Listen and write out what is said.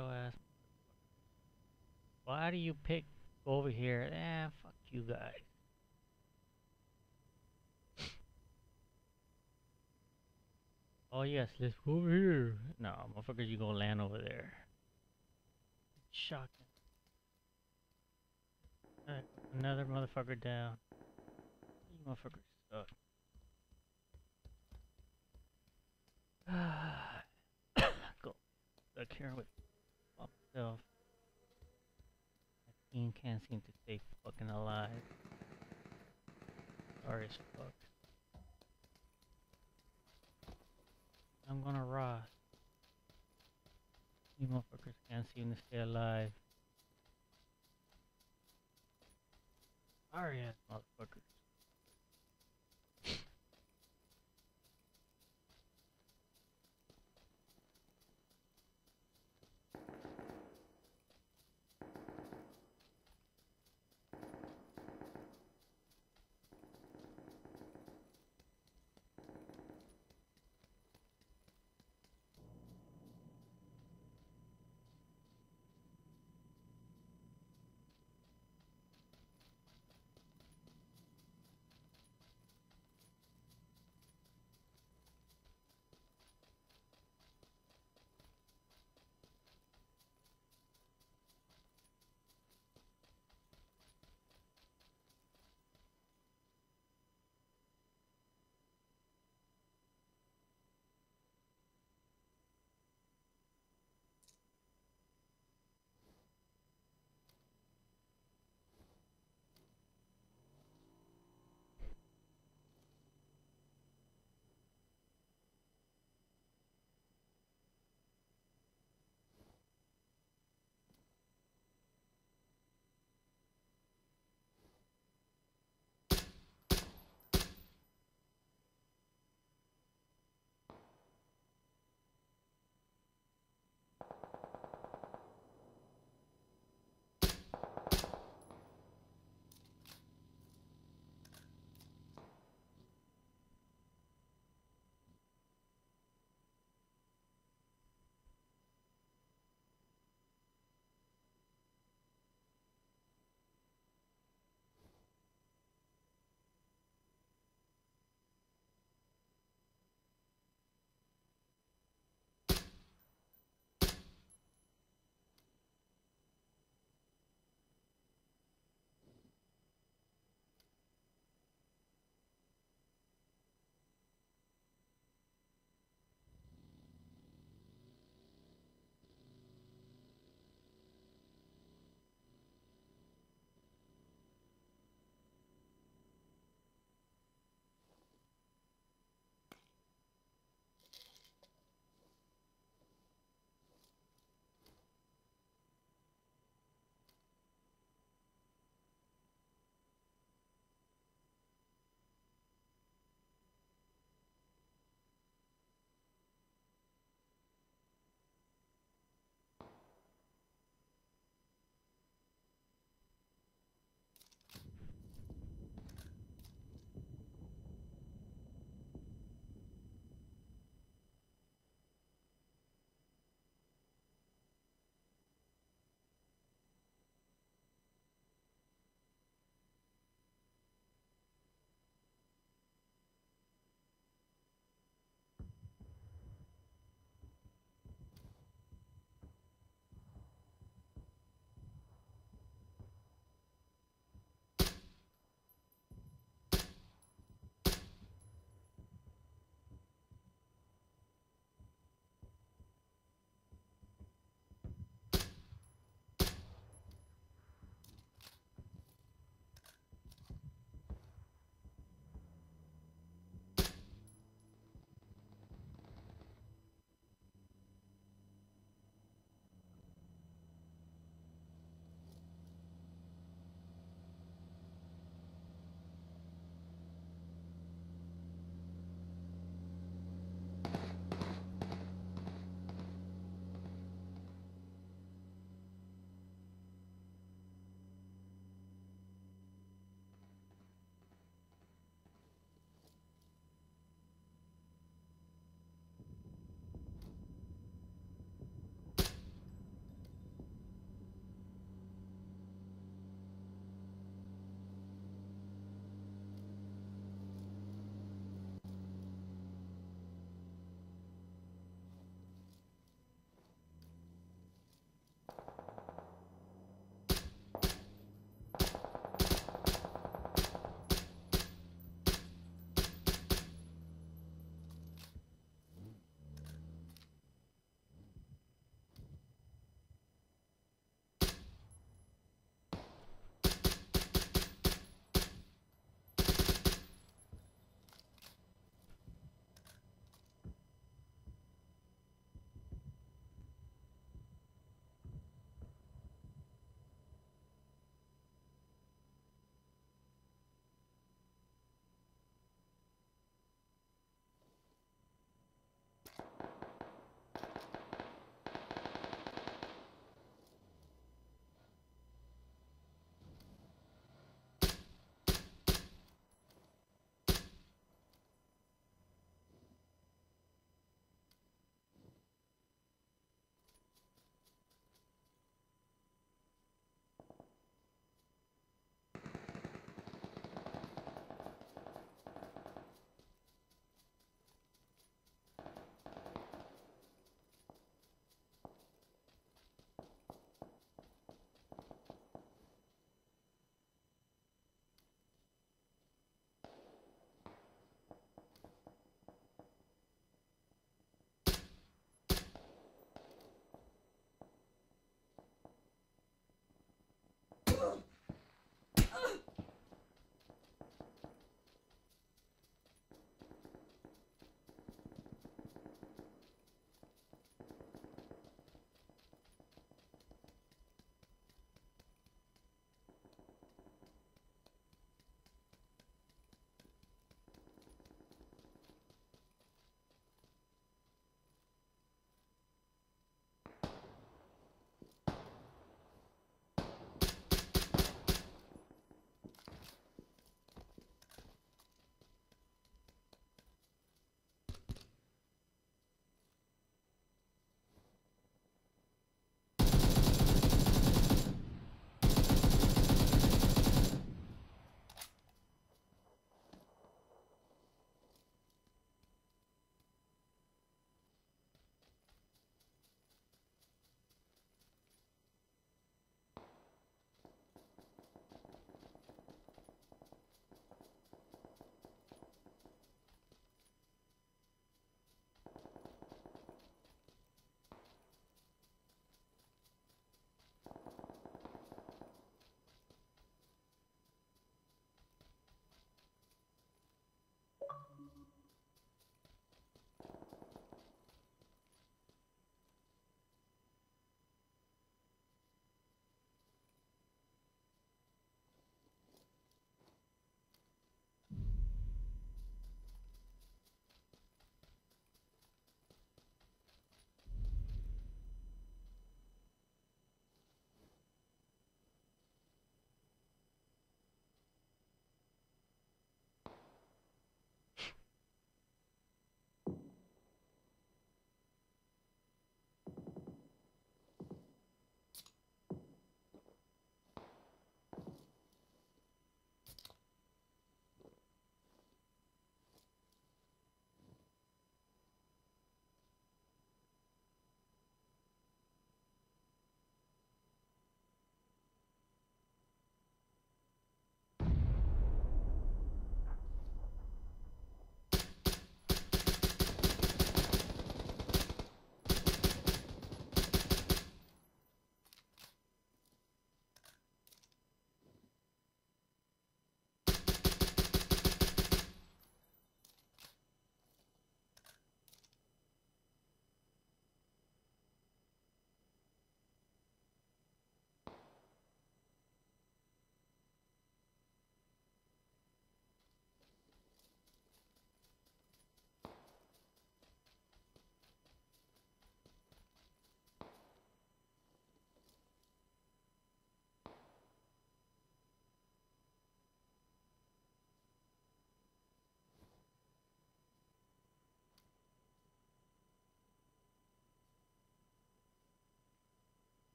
Ass. Why do you pick over here? Ah, fuck you guys. Oh yes, let's go over here. No, motherfuckers, you gonna land over there. Shocking. Another motherfucker down. You motherfuckers suck. go stuck here with myself. That team can't seem to stay fucking alive. Sorry as fuck. I'm gonna rot. You motherfuckers can't seem to stay alive. Sorry ass motherfuckers.